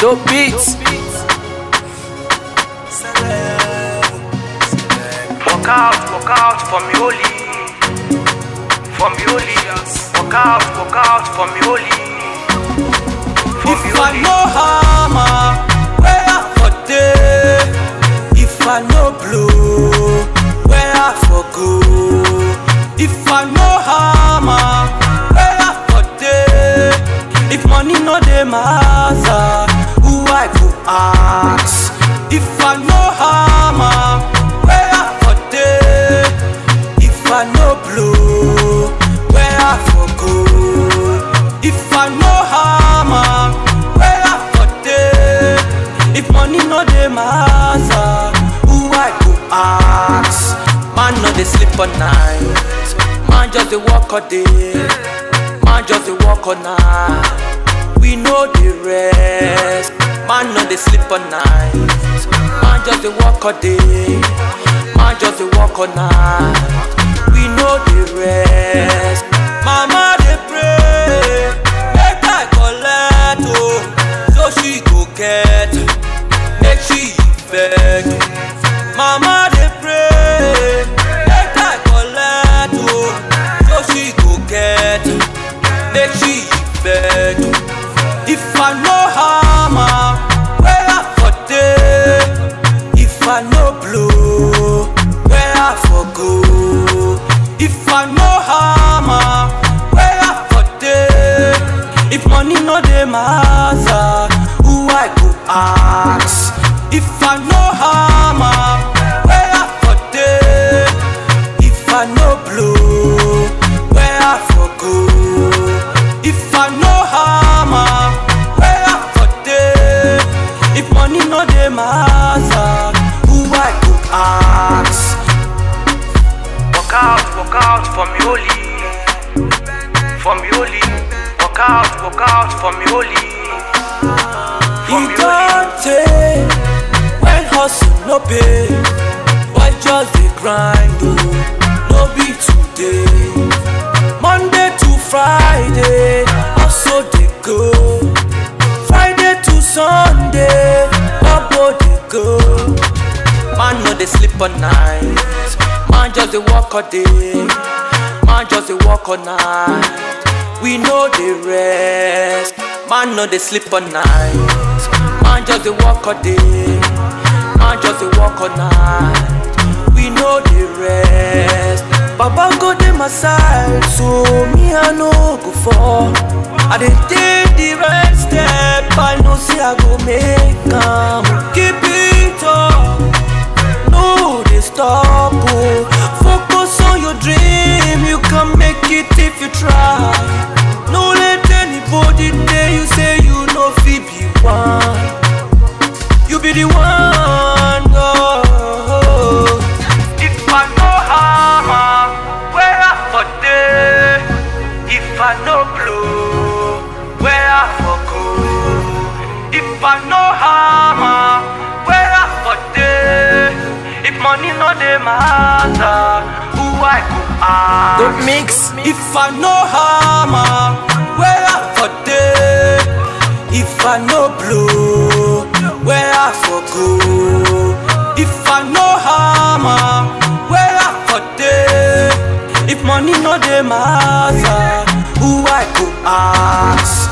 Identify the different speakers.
Speaker 1: Dope beats.
Speaker 2: Walk out, walk out for me holy. For me holy. Walk out, walk out for me holy. For me
Speaker 3: If I
Speaker 2: holy.
Speaker 3: no hammer, where I for day? If I no blow, where I for go? If I no hammer, where I for day? If money no dey matter, who I go ask? If I no hammer, where I for day? If I no blow, where I for go? If I no hammer, where I for dey? If money no dey matter, who I go ask? Man no dey sleep all night, man just dey work all day, man just dey work all night. No dey rest, man no dey sleep all night, man just dey work all day, man just dey work all night. We no dey rest, I no hammer, where I for dey? If I no blow, where I for go? If I no hammer, where I for dey? If money no dey matter, who I go ask? If I no hammer,
Speaker 2: out, walk out for me holy. For me holy. Walk out, walk out for me holy.
Speaker 3: E
Speaker 2: holy.
Speaker 3: don tey when hustle no pay, why just dey grind o? No be today. Monday to Friday, hustle they go. Friday to Sunday, bobo dey go. Man no dey sleep all night, man just dey work all day, man just dey work all night. We no dey rest, man no they sleep all night, man just dey work all day, man just dey work all night. We no dey rest, Baba go dey my side, so me I no go fall. I dey take the right step, I know say I go make am. Keep it up. No, they stop. You can make it if you try. No let anybody tell you say you no fit be one. You be the one. Oh.
Speaker 2: If I no hammer, where I for dey? If I no blow, where I for go? If I no hammer, where I for dey? If money no dey matter,
Speaker 1: Dope mix.
Speaker 3: If I no hammer, where I for dey? If I no blow, where I for go? If I no hammer, where I for dey? If money no dey matter, who I go ask?